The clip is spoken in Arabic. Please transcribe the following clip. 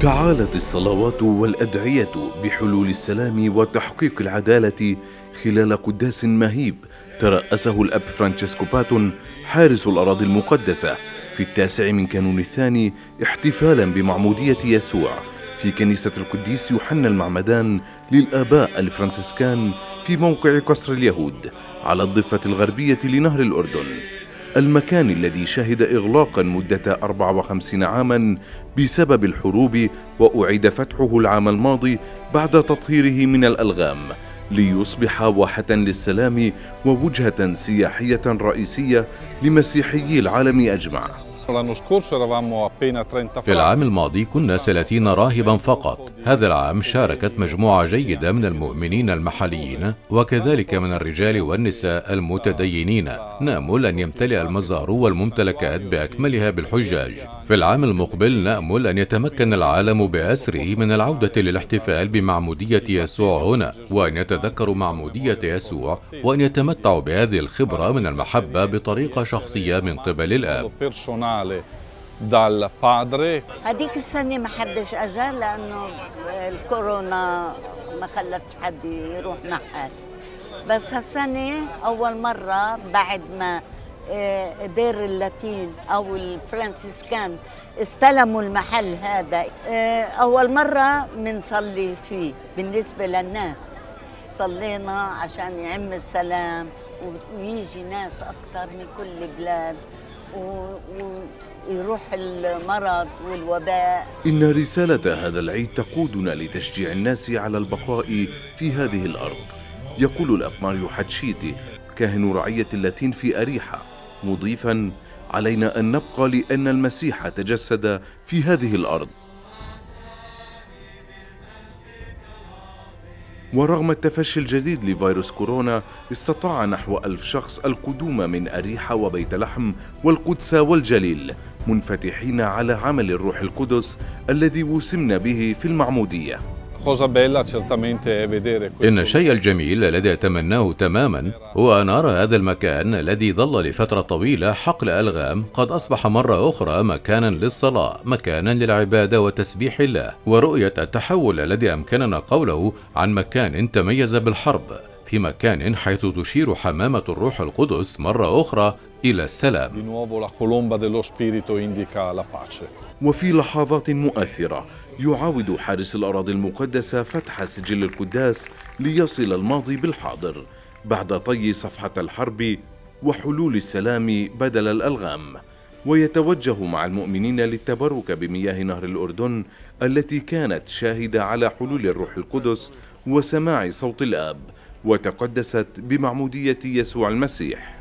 تعالت الصلوات والأدعية بحلول السلام وتحقيق العدالة خلال قداس مهيب. ترأسه الأب فرانشيسكو باتون حارس الأراضي المقدسة في التاسع من كانون الثاني احتفالا بمعمودية يسوع. في كنيسة القديس يوحنا المعمدان للآباء الفرنسيسكان في موقع قصر اليهود على الضفة الغربية لنهر الأردن. المكان الذي شهد إغلاقا مدة 54 عاما بسبب الحروب وأعيد فتحه العام الماضي بعد تطهيره من الألغام ليصبح واحة للسلام ووجهة سياحية رئيسية لمسيحيي العالم أجمع. في العام الماضي كنا 30 راهبا فقط. هذا العام شاركت مجموعة جيدة من المؤمنين المحليين وكذلك من الرجال والنساء المتدينين. نأمل أن يمتلئ المزار والممتلكات بأكملها بالحجاج. في العام المقبل نأمل أن يتمكن العالم بأسره من العودة للاحتفال بمعمودية يسوع هنا وأن يتذكروا معمودية يسوع وأن يتمتعوا بهذه الخبرة من المحبة بطريقة شخصية من قبل الآب. Dal padre هذيك السنة ما حدش أجا لأنه الكورونا ما خلتش حد يروح محل بس هالسنة أول مرة بعد ما آه، دير اللاتين أو الفرنسيسكان استلموا المحل هذا آه، أول مرة بنصلي فيه بالنسبة للناس. صلينا عشان يعم السلام ويجي ناس أكثر من كل بلاد. ويروح المرض والوباء. إن رسالة هذا العيد تقودنا لتشجيع الناس على البقاء في هذه الأرض. يقول الأب ماريو حتشيتي كاهن رعية اللاتين في أريحة. مضيفا علينا أن نبقى لأن المسيح تجسد في هذه الأرض. ورغم التفشي الجديد لفيروس كورونا استطاع نحو ألف شخص القدوم من أريحة وبيت لحم والقدس والجليل منفتحين على عمل الروح القدس الذي وسمنا به في المعمودية. إن الشيء الجميل الذي أتمناه تماما هو أن أرى هذا المكان الذي ظل لفترة طويلة حقل ألغام قد أصبح مرة أخرى مكانا للصلاة مكانا للعبادة وتسبيح الله ورؤية التحول الذي أمكننا قوله عن مكان تميز بالحرب. في مكان حيث تشير حمامة الروح القدس مرة أخرى إلى السلام. وفي لحظات مؤثرة يعاود حارس الأراضي المقدسة فتح سجل القداس ليصل الماضي بالحاضر بعد طي صفحة الحرب وحلول السلام بدل الألغام. ويتوجه مع المؤمنين للتبرك بمياه نهر الأردن التي كانت شاهدة على حلول الروح القدس وسماع صوت الآب وتقدست بمعمودية يسوع المسيح.